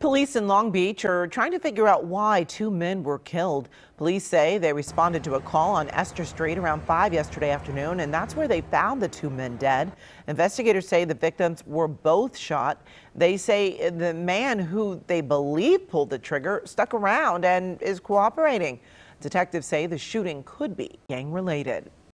Police in Long Beach are trying to figure out why two men were killed. Police say they responded to a call on Esther Street around 5 yesterday afternoon, and that's where they found the two men dead. Investigators say the victims were both shot. They say the man who they believe pulled the trigger stuck around and is cooperating. Detectives say the shooting could be gang related.